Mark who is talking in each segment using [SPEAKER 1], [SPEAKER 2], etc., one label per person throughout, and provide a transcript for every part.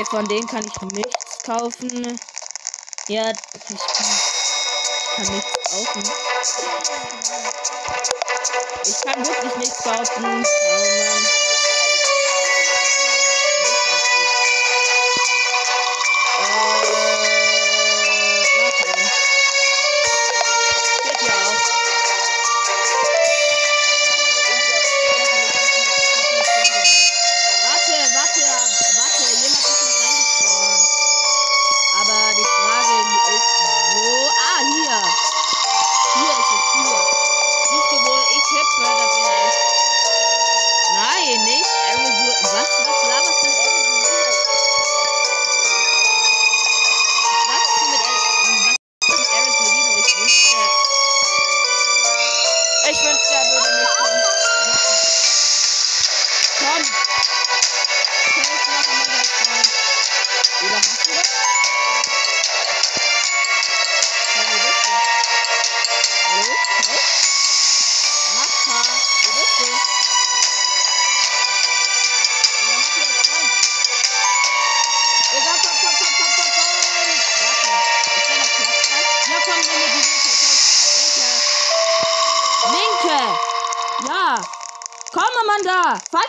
[SPEAKER 1] Okay, von denen kann ich nichts kaufen. Ja, ich kann, ich kann nichts kaufen. Ich kann wirklich nichts kaufen. Oh Mann.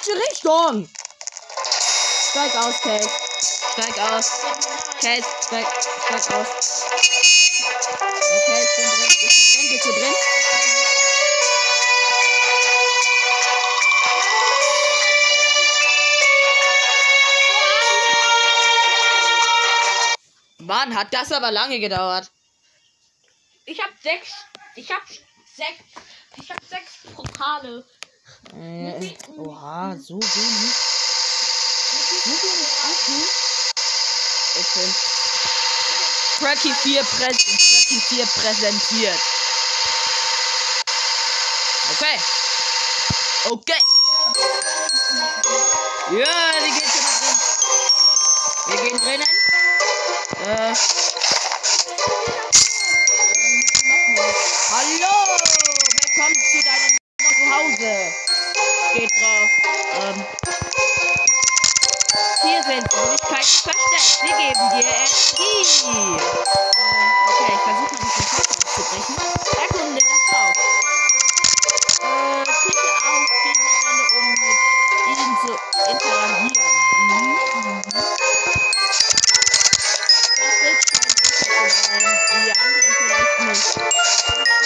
[SPEAKER 1] Falsche Richtung. Steig aus, Kate. Steig aus. Kate, steig, steig aus. Okay, ich bin drin. Bist du drin? Bist du drin? Mann, hat das aber lange gedauert.
[SPEAKER 2] Ich hab sechs. Ich hab sechs. Ich hab sechs Pokale.
[SPEAKER 1] Äh, oha, so wenig. So wenig okay. Ich bin. Cracky 4 präs Cracky 4 präsentiert. Okay. Okay. Ja, wie geht's denn drin? Wir gehen drinnen. Äh. Geben dir Energie. Äh, okay, ich versuche mal den Kopf auszubrechen. Erkunde das Haus. Äh, klicke auf Gegenstände, um mit ihnen zu interagieren. Mhm. Mhm. Das Bild scheint sicher sein. Die anderen vielleicht nicht.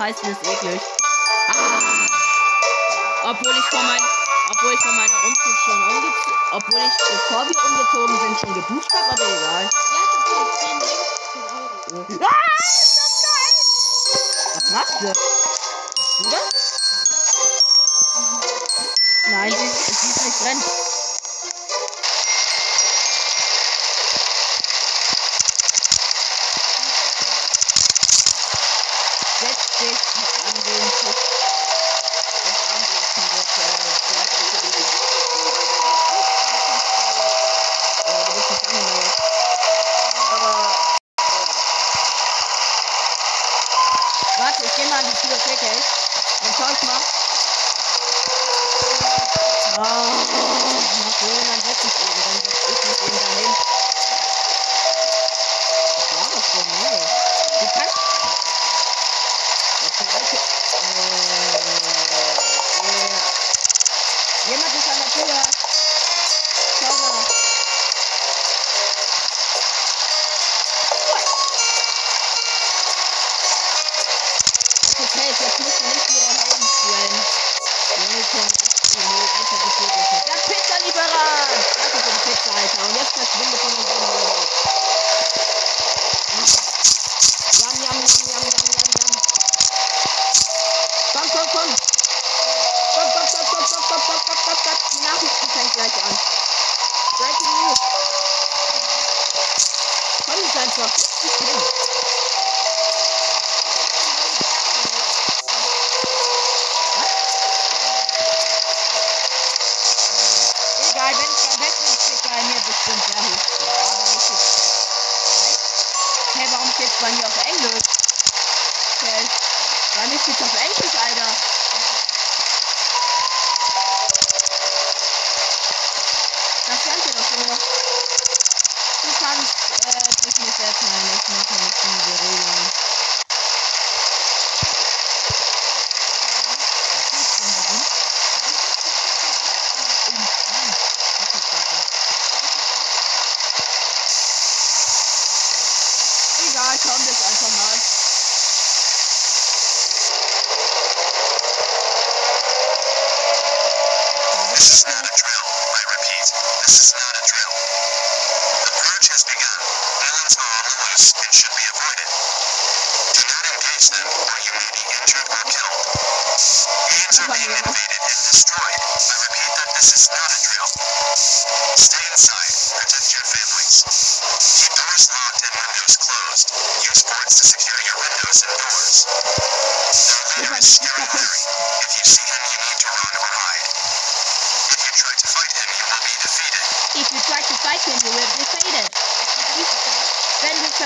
[SPEAKER 1] Klo scheißen ist eklig. Ah. Obwohl ich von mein, obwohl ich von meiner Umzug schon umgezogen, obwohl ich bevor wir umgezogen sind schon geduscht habe, aber egal. Ah, ist das geil! Was machst du? Machst du das? Nein, sie ist, sie ist nicht drin.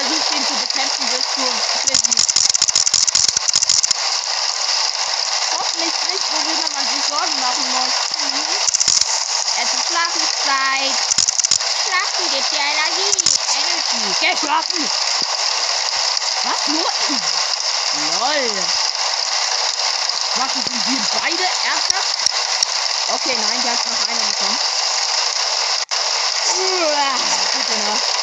[SPEAKER 1] versuchst, ihn zu bekämpfen, wirst du besiegt. Hoffentlich nicht, worüber man sich Sorgen machen muss. Mhm. ist Schlafenszeit. Schlafen gibt dir Energie. Energy. Geh schlafen. Was nur? Lol. Was sind wir beide ernsthaft? Okay, nein, der hat noch einer bekommen. Uah, gut enough.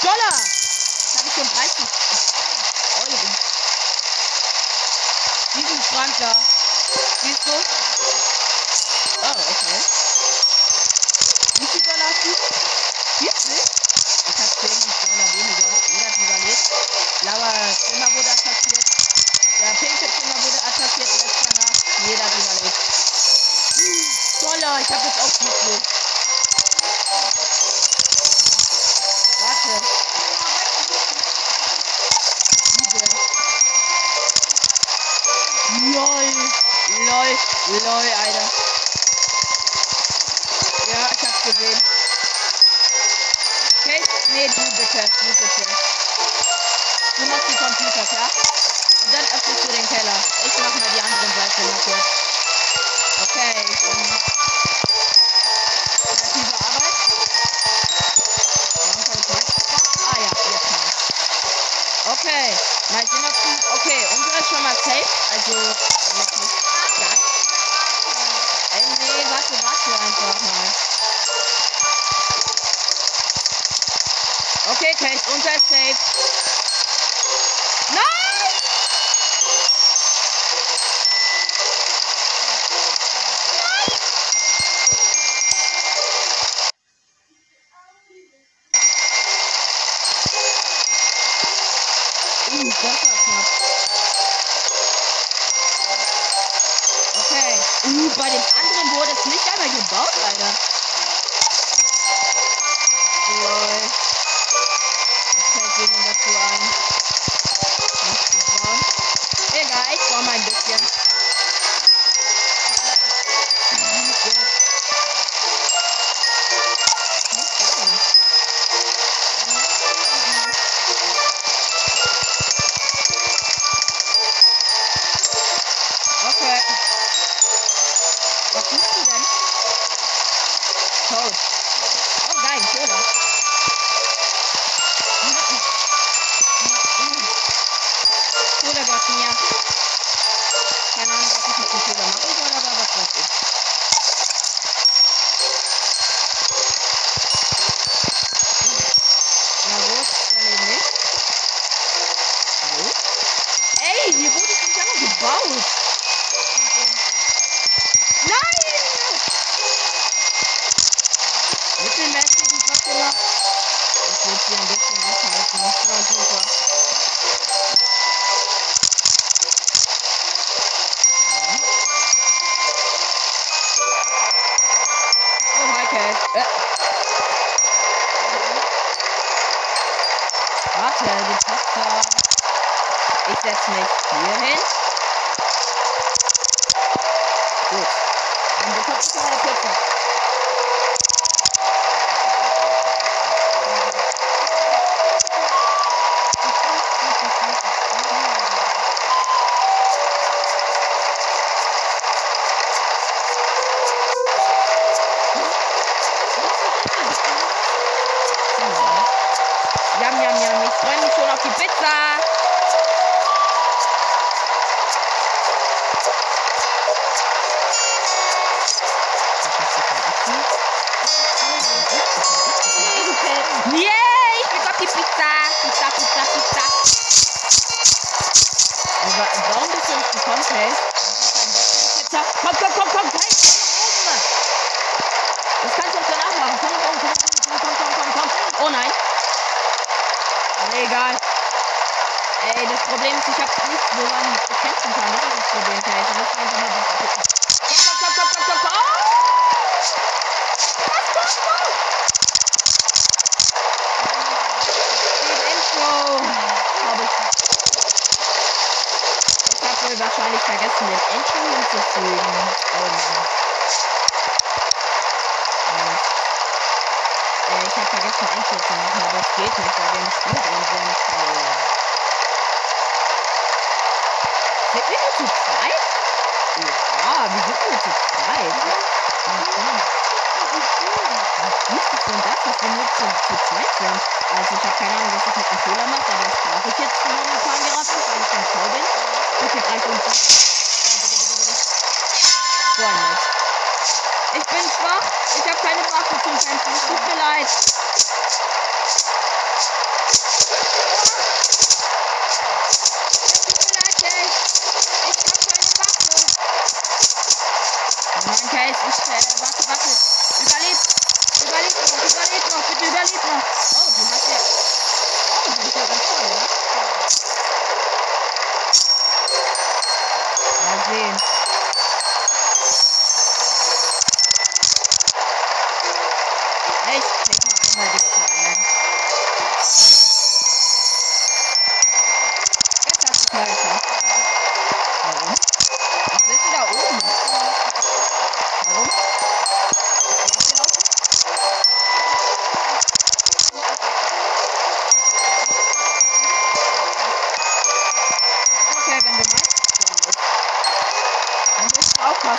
[SPEAKER 1] Dollar! Habe ich den Preis noch? Euro. Diesen Schrank da. Siehst du? Oh, okay. Wie viel Dollar hast du? saved. Wir nur zu zweit? Ja, wir sind zu zweit. Was ist denn das, dass wir nur zu, zu zweit sind? Also ich habe keine Ahnung, was ich mit dem Fehler macht, aber das brauche ich jetzt momentan gerade nicht, weil ich schon Show bin. Ich bin einfach und So. Ich bin schwach, ich habe keine Waffen zum Kämpfen, tut mir leid.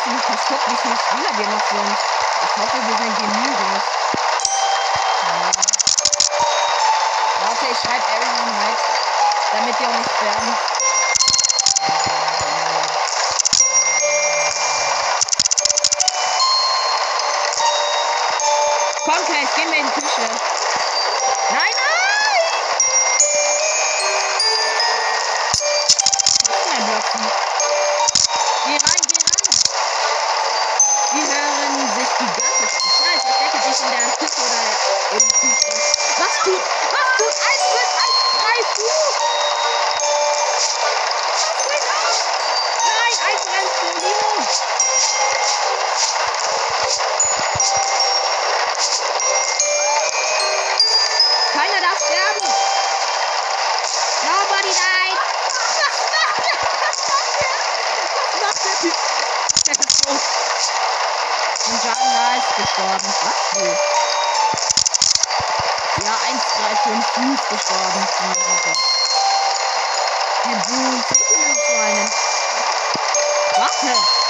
[SPEAKER 1] hoffentlich passiert nicht, wie schwanger wir noch sind. Ich hoffe, wir sind genügend. Ja. Warte, ich schreibe Aaron halt, damit wir auch nicht sterben. Und Jana ist gestorben. Was? Nee. Ja, 1, 3, 4, 5 gestorben. Herr Boom, ich will so einen. Warte!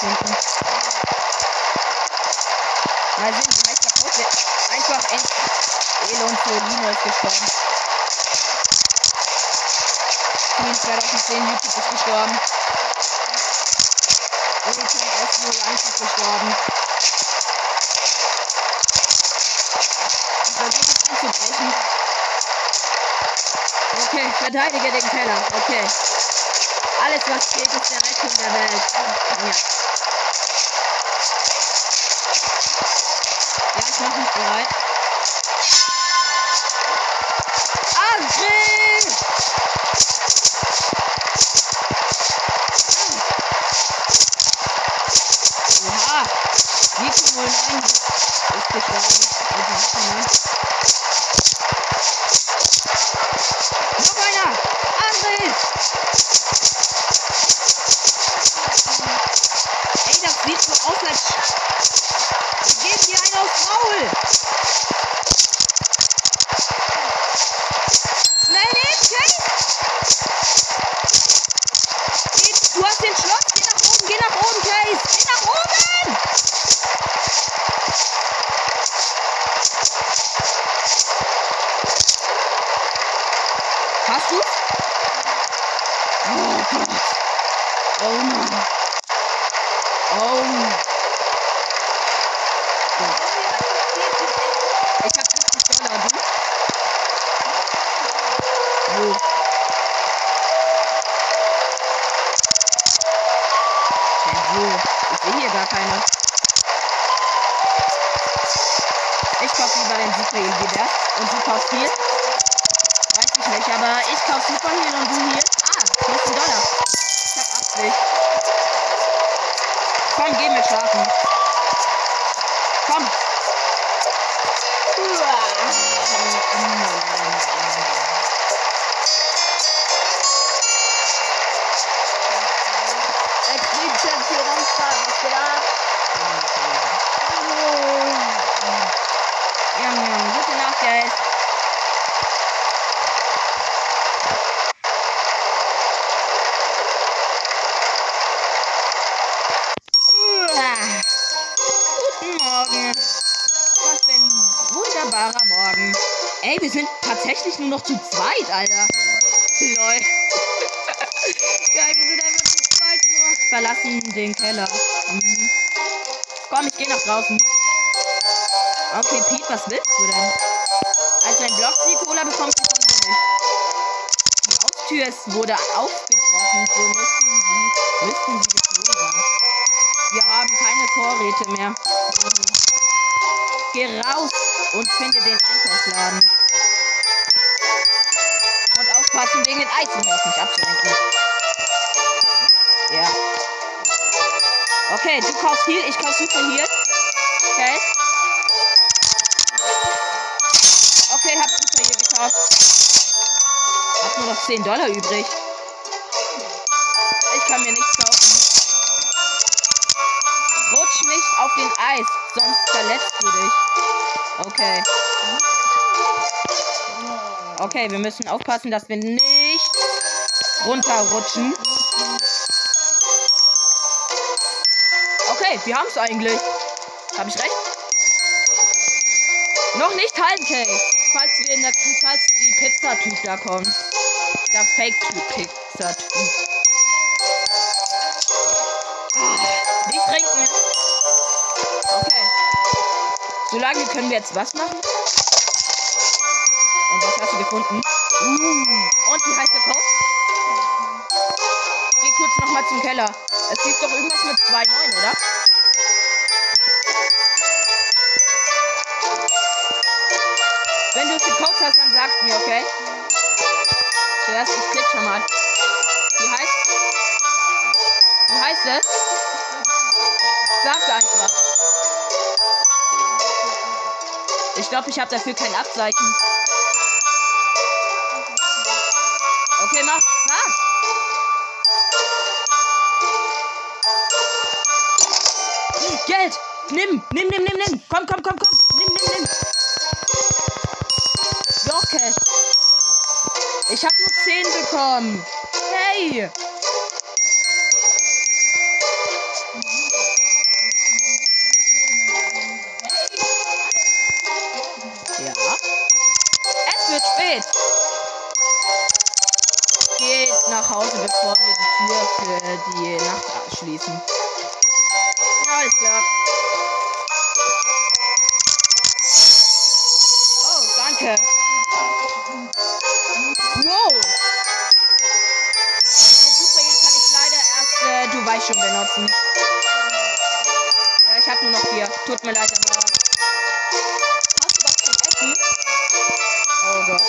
[SPEAKER 1] gefunden. Mal sehen, vielleicht kaputt wird. Einfach endlich. Elo und Fiolino ist gestorben. Queen 2010 YouTube ist gestorben. Ulti S01 ist gestorben. Ich versuche es anzubrechen. Okay, verteidige den Keller. Okay alles, was geht, ist der Rettung der Welt. Ja. Ja, ich mach mich bereit. draußen. Okay, Pete, was willst du denn? Als ein Block die Cola bekommt, bekommen wir nicht. Die Haustür wurde aufgebrochen, so müssten sie, müssten sie geflohen sein. Wir haben keine Vorräte mehr. Geh raus und finde den Einkaufsladen. Und aufpassen wegen den Eisenhaus nicht abzulenken. Ja. Okay, du kaufst hier, ich kauf Super hier. nur noch 10 Dollar übrig. Ich kann mir nichts kaufen. Rutsch mich auf den Eis, sonst verletzt du dich. Okay. Okay, wir müssen aufpassen, dass wir nicht runterrutschen. Okay, wir haben es eigentlich. Habe ich recht? Noch nicht halten, Kay. Falls, wir in der, falls die Pizza-Typ da kommt. Der Fake-Pizza-Typ. Ah, nicht trinken. Okay. Solange können wir jetzt was machen. Und was hast du gefunden? Uh. Und wie heißt der Code? Geh kurz nochmal zum Keller. Es hieß doch irgendwas mit 2,9, oder? Wenn du den Code hast, dann sagst mir, okay? Zuerst, ich klick schon mal. Wie heißt? Wie heißt es? Sag einfach. Ich glaube, ich habe dafür kein Abzeichen. Okay, mach. Sag. Geld. Nimm, nimm, nimm, nimm, nimm. Komm, komm, komm, komm. Nimm, nimm, nimm. Doch, Cash. Ich habe nur 10 bekommen. Hey. Tut mir leid, aber. Hast du was zum Essen? Oh Gott.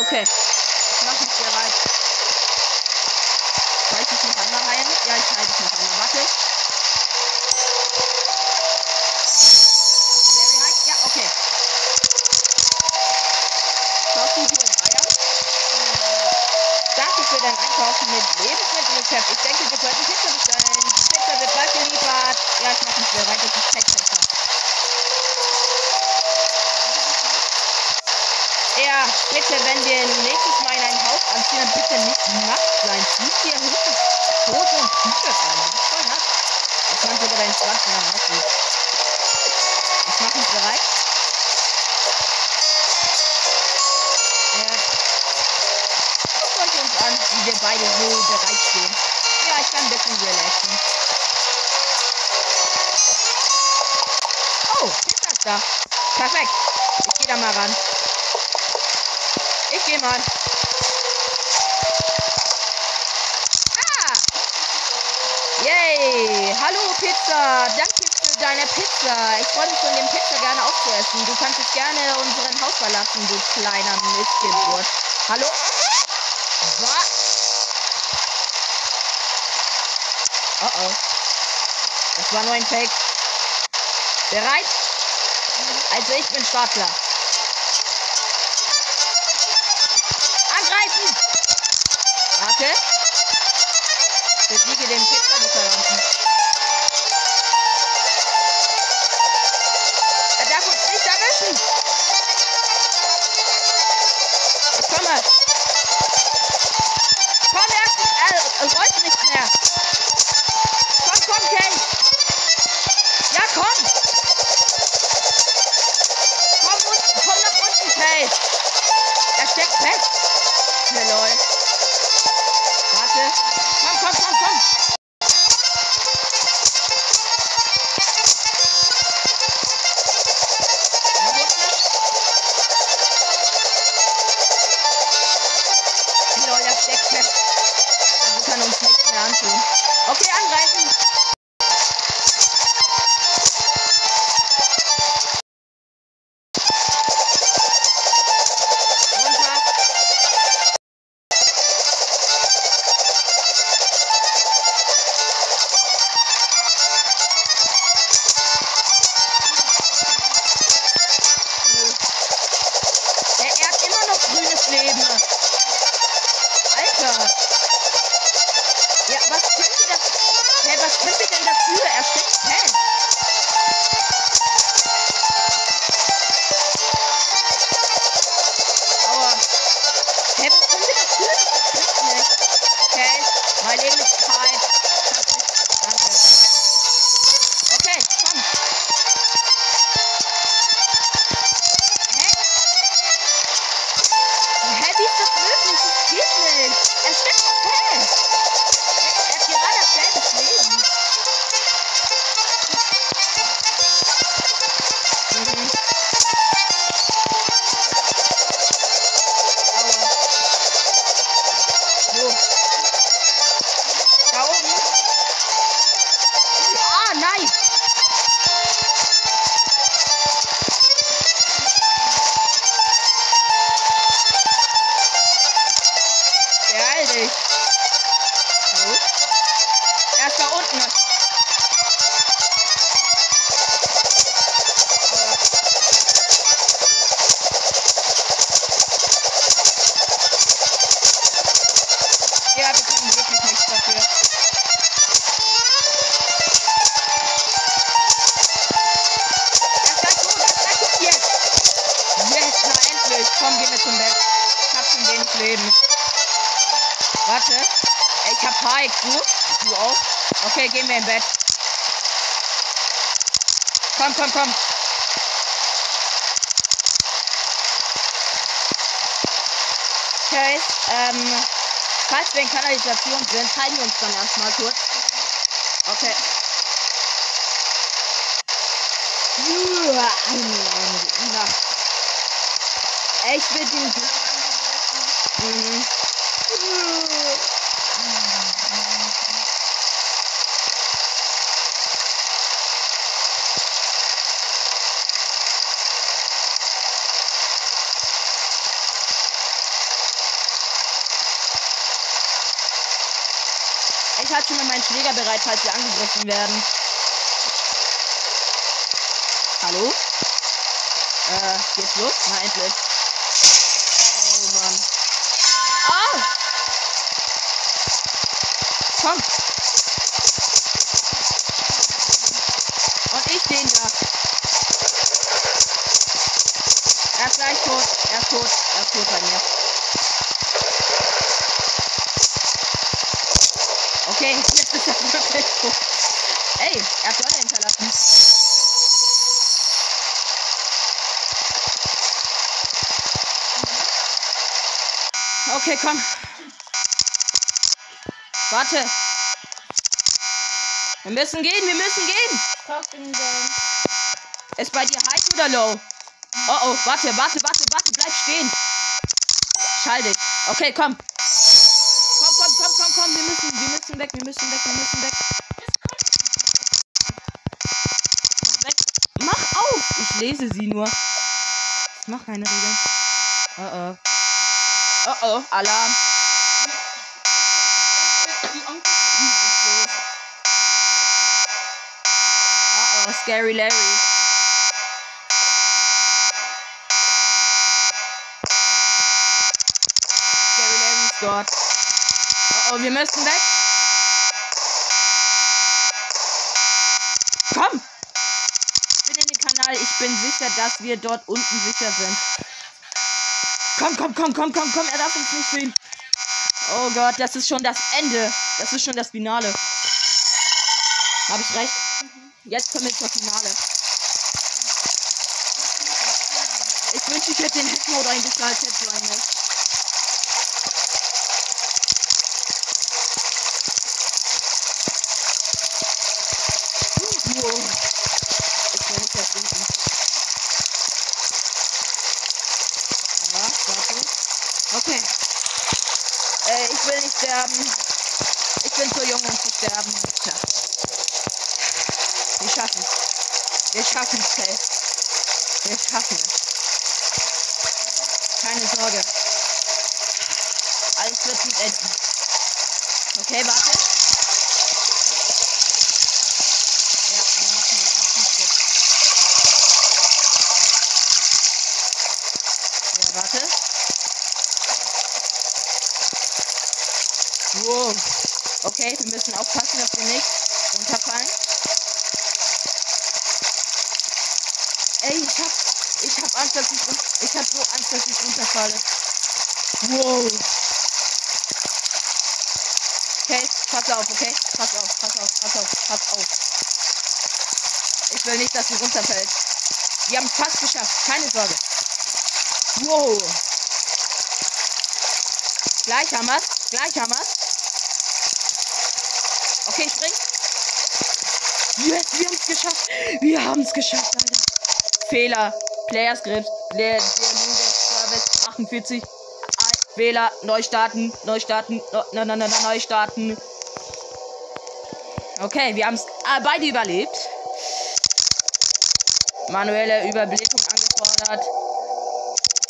[SPEAKER 1] Okay. Ich mach mich bereit. Soll ich noch einmal heilen? Ja, ich dich noch einmal. Warte. Very nice. Ja, okay. Kaufen wir Eier. Danke für dein Einkaufen mit Lebensmittelrezept. Ich denke, wir sollten Pizza bestellen. Die Pizza wird bald geliefert. Ja, ich mach mich bereit. Das ist Textpizza. Ja, bitte, wenn wir nächstes Mal in ein Haus anziehen, dann bitte nicht nackt sein. Zieh dir höchstens Hose und T-Shirt an. Das ist voll nass. Als man sogar deinen 20 Jahren aussieht. Ich mach mich bereit. Da. Perfekt. Ich gehe da mal ran. Ich geh mal. Ah! Yay! Hallo Pizza! Danke für deine Pizza. Ich freue mich schon, den Pizza gerne aufzuessen. Du kannst jetzt gerne unseren Haus verlassen, du kleiner Mistgeburt. Hallo? Was? Oh oh. Das war nur ein Fake. Bereit? Also ich bin Startler. Komm. Okay, ähm, falls wir in Kanalisation sind, halten wir uns dann erstmal kurz. Okay. Ich will den. Mhm. Ich halte Schläger bereit, falls wir angegriffen werden. Hallo? Äh, geht's los? Na, endlich. Komm. Warte. Wir müssen gehen, wir müssen gehen. Ist bei dir high oder low? Oh oh, warte, warte, warte, warte, bleib stehen. Schall dich. Okay, komm. Komm, komm, komm, komm, komm, wir müssen, wir müssen weg, wir müssen weg, wir müssen weg. Mach weg. Mach auf! Ich lese sie nur. Ich mach keine Regeln. Oh oh. Oh oh, Alarm. Oh oh, Scary Larry. Scary Larry ist dort. Oh oh, wir müssen weg. Komm! Ich bin in den Kanal. Ich bin sicher, dass wir dort unten sicher sind. Komm, komm, komm, komm, komm, komm. Er darf uns nicht sehen. Oh Gott, das ist schon das Ende. Das ist schon das Finale. Habe ich recht? Jetzt kommen wir zur Finale. Ich wünsche, ich hätte den Hitmode eingeschaltet als hätte sein Match. Wow. Ich will nicht ertrinken. Ja, warte. Okay. Äh, ich will nicht sterben. Ich bin zu jung, um zu sterben. Tja. Wir schaffen es. Wir schaffen es, Kay. Wir schaffen es. Keine Sorge. Alles wird gut enden. Okay, warte. Ja, wir machen den ersten Schritt. Ja, warte. Wow. Okay, wir müssen aufpassen, dass wir nicht runterfallen. Ey, ich hab, ich hab Angst, dass ich, run- ich hab so Angst, dass ich runterfalle. Wow. Okay, pass auf, okay? Pass auf, pass auf, pass auf, pass auf. Ich will nicht, dass sie runterfällt. Wir haben es fast geschafft, keine Sorge. Wow. Gleich haben wir's, gleich haben wir's. Okay, spring. Yes, wir haben es geschafft. Wir haben es geschafft, Alter. Fehler. Player Script. Der, der Service 48. Ein- Fehler. Neu starten. Neu starten. Na, na, na, neu starten. Okay, wir haben es äh, beide überlebt. Manuelle Überblickung angefordert.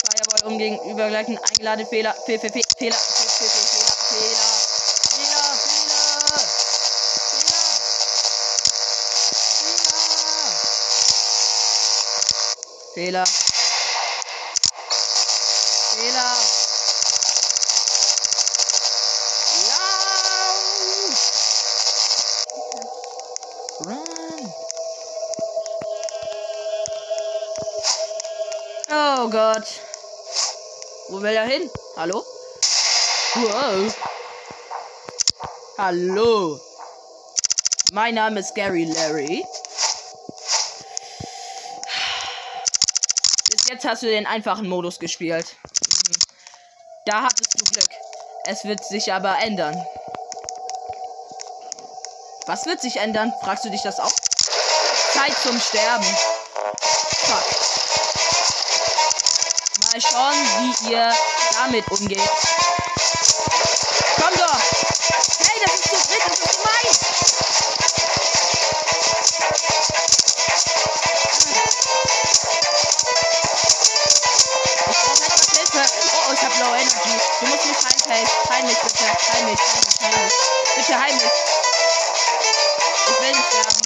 [SPEAKER 1] Firewall umgegen übergleichen eingeladen Fehler. Fe, fe, fe, Fehler. Fe, fe, fe, Fehler. Fehler. Fehler. Fehler. Fehler. Fehler. Fehler. Lauf. Run. Oh Gott. Wo will er hin? Hallo? Wow. Hallo. Mein Name ist Gary Larry. Bis jetzt hast du den einfachen Modus gespielt. Da hattest du Glück. Es wird sich aber ändern. Was wird sich ändern? Fragst du dich das auch? Zeit zum Sterben. Mal schauen, wie ihr damit umgeht. Komm doch! Hey, das ist zu dritt, das ist gemein! Ich brauche etwas Hilfe. Oh, oh, ich habe Low Energy. Du musst mich heilen. Heil mich bitte. Heil mich, heil. Bitte heil mich. Ich will nicht sterben.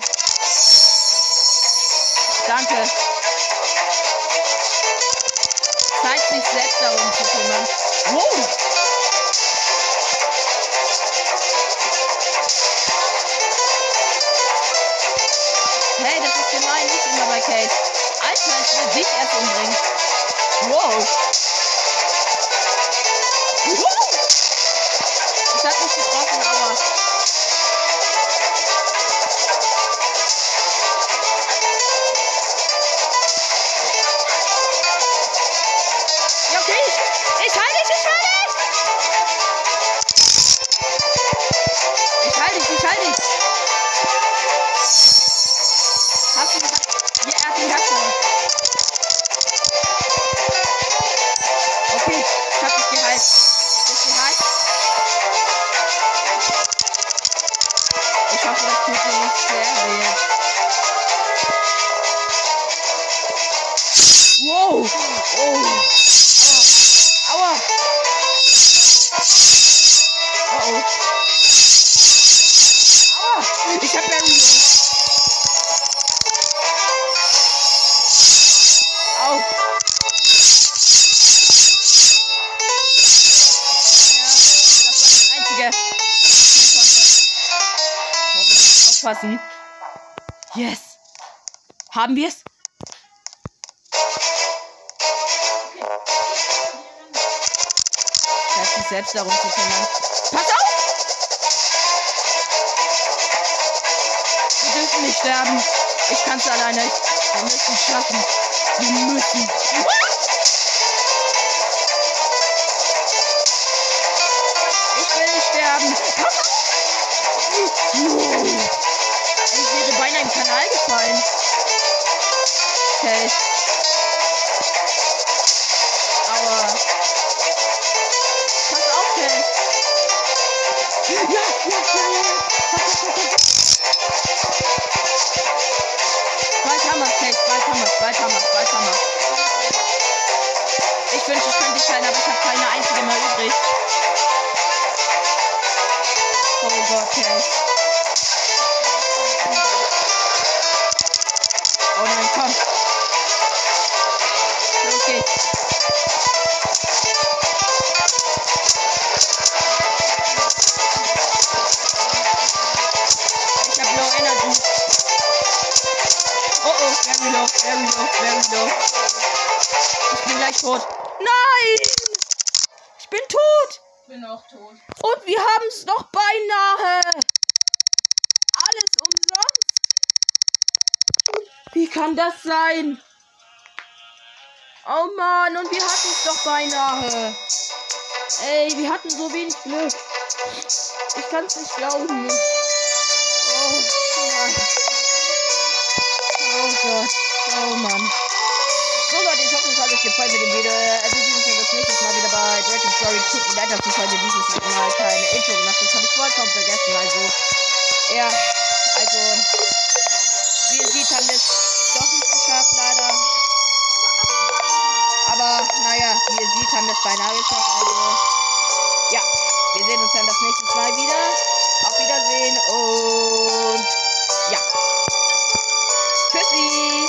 [SPEAKER 1] Danke. Will Haben wir's? Er hat sich selbst darum zu kümmern. Pass auf! Wir dürfen nicht sterben. Ich kann's alleine. Wir müssen es schaffen. Wir müssen. Ich will nicht sterben. Pass auf! Low, very low, very low. Ich bin gleich tot. Nein! Ich bin tot!
[SPEAKER 2] bin auch tot.
[SPEAKER 1] Und wir haben es noch beinahe. Alles umsonst. Wie kann das sein? Oh Mann, und wir hatten es doch beinahe. Ey, wir hatten so wenig Glück. Ich kann es nicht glauben. Oh, nein. oh Gott. Oh Mann. So Leute, ich hoffe, es hat euch gefallen mit dem Video. Äh, Wir sehen uns das nächste Mal wieder bei Dragon Story. Tut mir leid, dass ich heute dieses Mal keine Intro gemacht habe. Das habe ich vollkommen vergessen. Also, ja, also, wie ihr seht, haben wir es doch nicht geschafft, leider. Aber, naja, wie ihr seht, haben wir es beinahe geschafft. Also, ja, wir sehen uns dann das nächste Mal wieder. Auf Wiedersehen und, ja. Tschüssi.